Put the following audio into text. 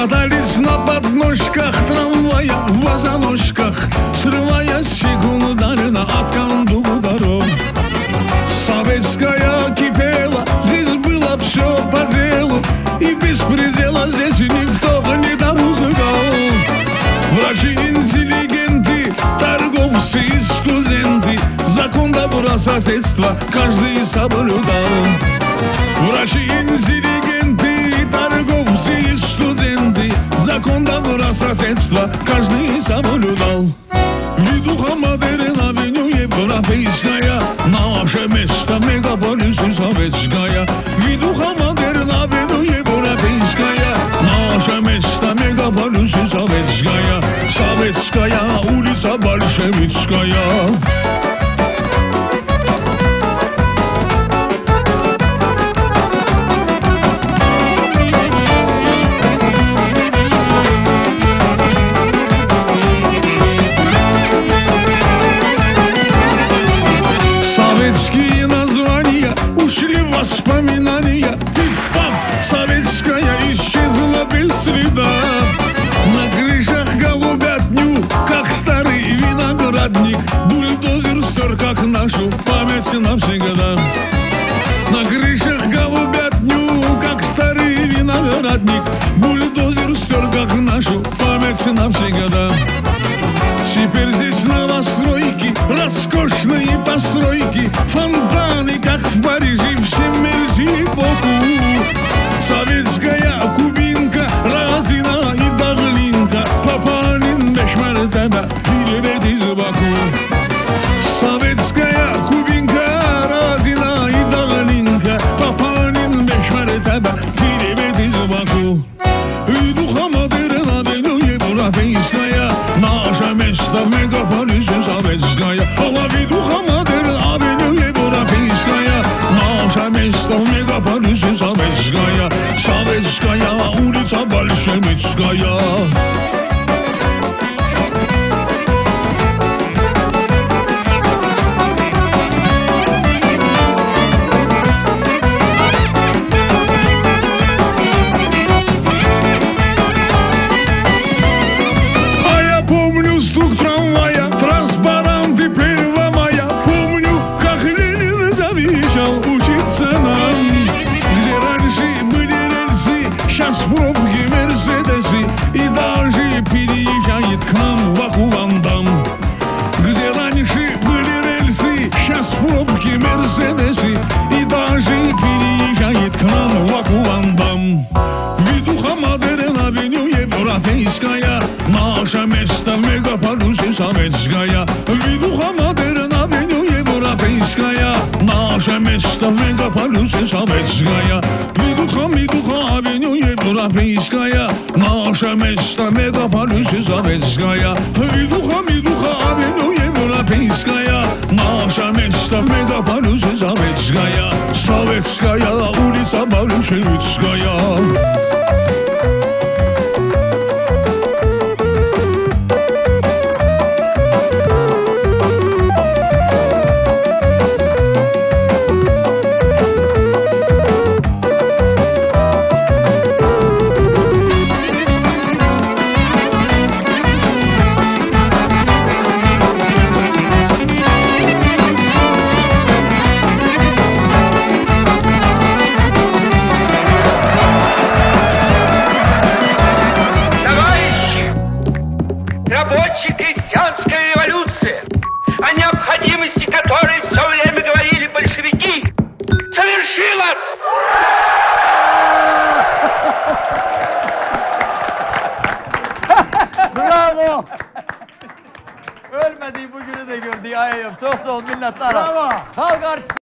Катались на подножках трамвая в вазоножках Срывая секундально от кондукторов Советская кипела, здесь было все по делу И без предела здесь никто не допускал Врачи, интеллигенты, торговцы и студенты Закон добра соседства каждый соблюдал добра соседства каждый соблюдал Видуха модерна авеню европейская Наше место мегаполисы советская Видуха модерна авеню европейская Наше место мегаполисы советская Советская улица большевицкая Память навсегда. На крышах голубятню, как старый виноградник. Бульдозер стер, как нашу память навсегда. Теперь здесь новостройки, роскошные постройки, фонтаны, как в Париже, все мерзи боку. В мегаполисе советская Советская улица большевицкая А я помню стук трамвая, транспаранты 1 мая. Помню, как Ленин завещал учиться нам. мегаполисе советская Видуха модерна, авеню европейская Наше место в мегаполисе советская Видуха, видуха, авеню европейская Наше место в мегаполисе советская Видуха, видуха, авеню европейская Наше место в мегаполисе советская Советская улица большевицкая Bravo! Ölmediği bugünü de gördü ya. Çok sağ ol minnettar. Bravo. Halk artisti.